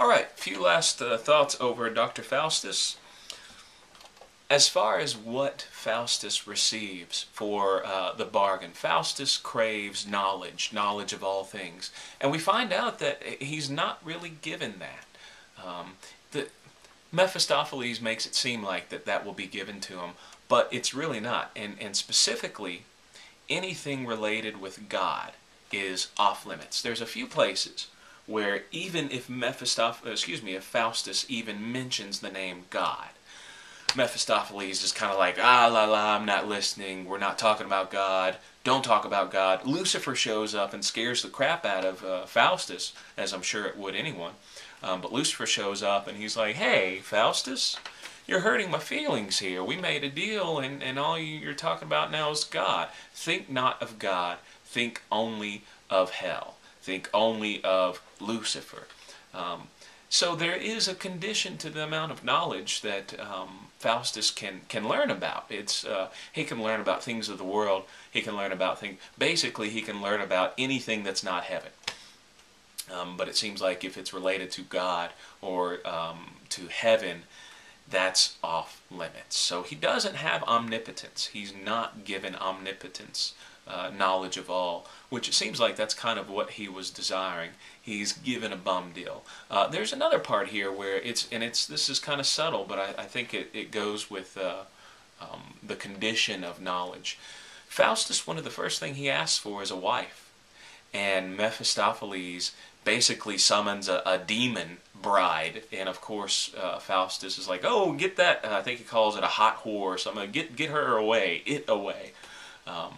All right, a few last uh, thoughts over Dr. Faustus. As far as what Faustus receives for uh, the bargain, Faustus craves knowledge, knowledge of all things. And we find out that he's not really given that. Um, the, Mephistopheles makes it seem like that that will be given to him, but it's really not. And, and specifically, anything related with God is off limits. There's a few places where even if Mephistopheles, excuse me, if Faustus even mentions the name God, Mephistopheles is kind of like, ah, la, la, I'm not listening. We're not talking about God. Don't talk about God. Lucifer shows up and scares the crap out of uh, Faustus, as I'm sure it would anyone. Um, but Lucifer shows up and he's like, hey, Faustus, you're hurting my feelings here. We made a deal and, and all you're talking about now is God. Think not of God. Think only of hell. Think only of Lucifer. Um, so there is a condition to the amount of knowledge that um, Faustus can can learn about. It's uh, he can learn about things of the world. He can learn about things. Basically, he can learn about anything that's not heaven. Um, but it seems like if it's related to God or um, to heaven, that's off limits. So he doesn't have omnipotence. He's not given omnipotence, uh, knowledge of all, which it seems like that's kind of what he was desiring. He's given a bum deal. Uh, there's another part here where it's, and it's this is kind of subtle, but I, I think it, it goes with uh, um, the condition of knowledge. Faustus, one of the first thing he asks for is a wife, and Mephistopheles basically summons a, a demon bride, and of course uh, Faustus is like, "Oh, get that!" I think he calls it a hot whore or something. Get get her away, it away. Um,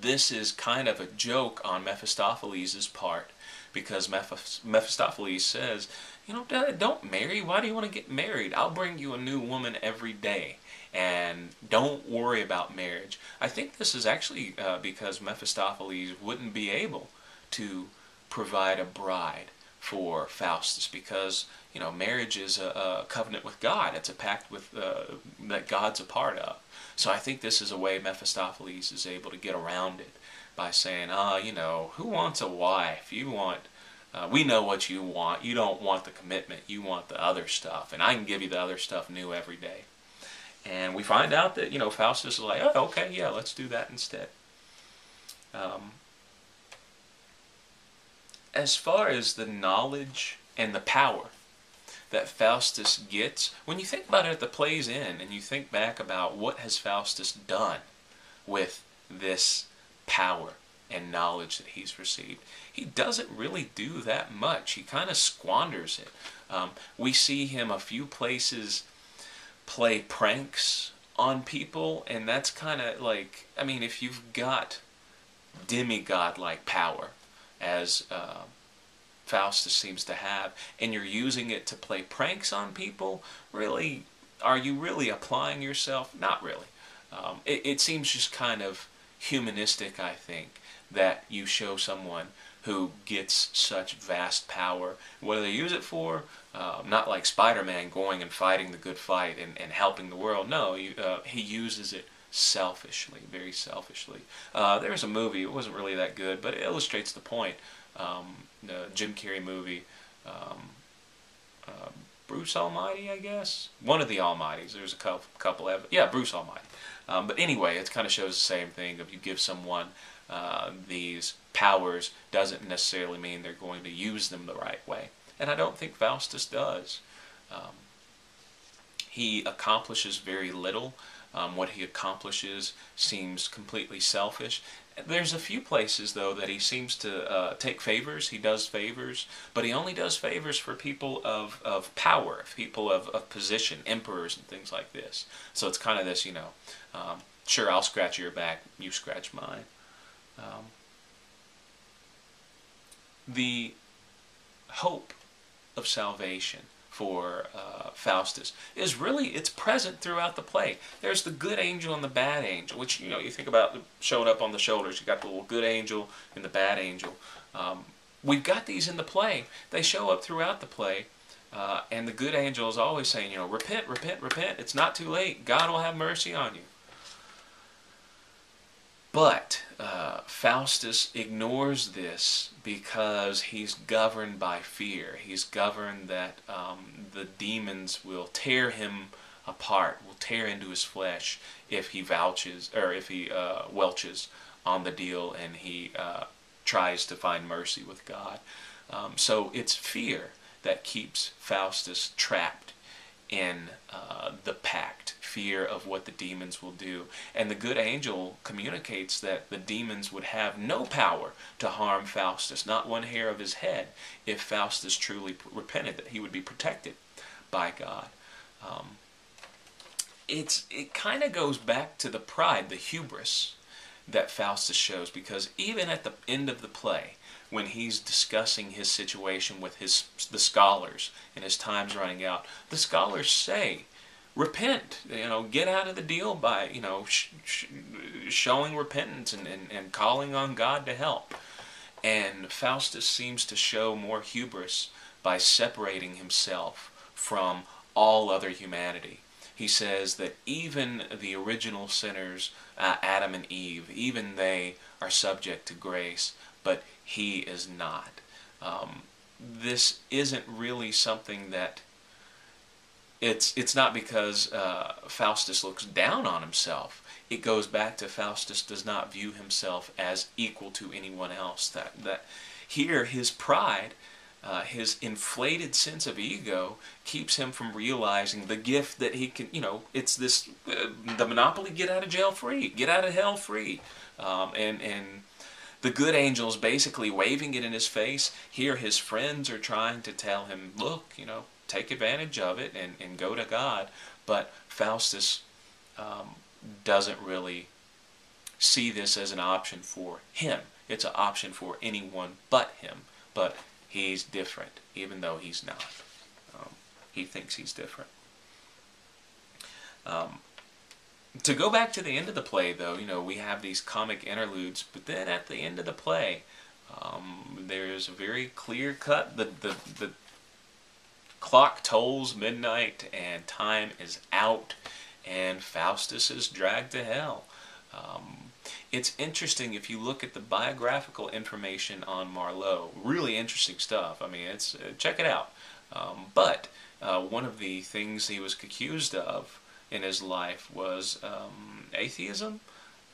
this is kind of a joke on Mephistopheles' part because Mephistopheles says, "You know, don't marry. Why do you want to get married? I'll bring you a new woman every day." and don't worry about marriage. I think this is actually uh, because Mephistopheles wouldn't be able to provide a bride for Faustus because you know marriage is a, a covenant with God. It's a pact with uh, that God's a part of. So I think this is a way Mephistopheles is able to get around it by saying, ah, you know, who wants a wife? You want. Uh, we know what you want. You don't want the commitment. You want the other stuff, and I can give you the other stuff new every day. And we find out that you know Faustus is like, oh, okay, yeah, let's do that instead. Um, as far as the knowledge and the power that Faustus gets, when you think about it at the play's end and you think back about what has Faustus done with this power and knowledge that he's received, he doesn't really do that much. He kind of squanders it. Um, we see him a few places play pranks on people, and that's kind of like, I mean, if you've got demigod-like power, as uh, Faustus seems to have, and you're using it to play pranks on people, really, are you really applying yourself? Not really. Um, it, it seems just kind of humanistic, I think, that you show someone who gets such vast power. What do they use it for? Uh, not like Spider-Man going and fighting the good fight and, and helping the world. No, you, uh, he uses it selfishly, very selfishly. Uh, was a movie, it wasn't really that good, but it illustrates the point. Um, the Jim Carrey movie, um, uh, Bruce Almighty, I guess? One of the Almighties. There's a couple, couple of, yeah, Bruce Almighty. Um, but anyway, it kind of shows the same thing. If you give someone uh, these powers, doesn't necessarily mean they're going to use them the right way. And I don't think Faustus does. Um, he accomplishes very little. Um, what he accomplishes seems completely selfish. There's a few places, though, that he seems to uh, take favors. He does favors, but he only does favors for people of, of power, people of, of position, emperors and things like this. So it's kind of this, you know, um, sure, I'll scratch your back, you scratch mine. Um, the hope of salvation for uh, Faustus is really it's present throughout the play. There's the good angel and the bad angel, which you know you think about showing up on the shoulders. You got the little good angel and the bad angel. Um, we've got these in the play. They show up throughout the play. Uh, and the good angel is always saying, you know, repent, repent, repent. It's not too late. God will have mercy on you. But Faustus ignores this because he's governed by fear. He's governed that um, the demons will tear him apart, will tear into his flesh if he vouches or if he uh, welches on the deal and he uh, tries to find mercy with God. Um, so it's fear that keeps Faustus trapped in uh, the pact, fear of what the demons will do. And the good angel communicates that the demons would have no power to harm Faustus, not one hair of his head, if Faustus truly repented, that he would be protected by God. Um, it's it kind of goes back to the pride, the hubris that Faustus shows, because even at the end of the play, when he's discussing his situation with his the scholars and his time's running out, the scholars say, repent, you know, get out of the deal by, you know, sh sh showing repentance and, and, and calling on God to help. And Faustus seems to show more hubris by separating himself from all other humanity. He says that even the original sinners, uh, Adam and Eve, even they are subject to grace, but he is not. Um, this isn't really something that it's it's not because uh, Faustus looks down on himself. It goes back to Faustus does not view himself as equal to anyone else. That that here his pride, uh, his inflated sense of ego, keeps him from realizing the gift that he can. You know, it's this uh, the monopoly get out of jail free, get out of hell free, um, and and the good angels basically waving it in his face. Here his friends are trying to tell him, look, you know, take advantage of it and, and go to God. But Faustus um, doesn't really see this as an option for him. It's an option for anyone but him. But he's different, even though he's not. Um, he thinks he's different. Um, to go back to the end of the play, though, you know, we have these comic interludes, but then at the end of the play, um, there's a very clear cut. The, the, the clock tolls midnight and time is out, and Faustus is dragged to hell. Um, it's interesting if you look at the biographical information on Marlowe. Really interesting stuff. I mean, it's uh, check it out. Um, but uh, one of the things he was accused of in his life was um, atheism.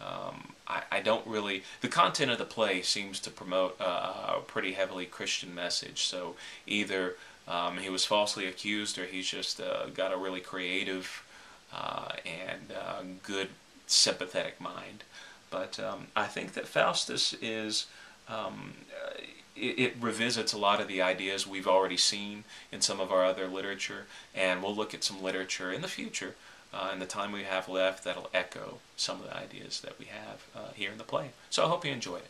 Um, I, I, don't really. The content of the play seems to promote uh, a pretty heavily Christian message. So either um, he was falsely accused, or he's just uh, got a really creative uh, and uh, good sympathetic mind. But um, I think that Faustus is. Um, it, it, revisits a lot of the ideas we've already seen in some of our other literature, and we'll look at some literature in the future uh, in the time we have left that'll echo some of the ideas that we have uh, here in the play. So I hope you enjoy it.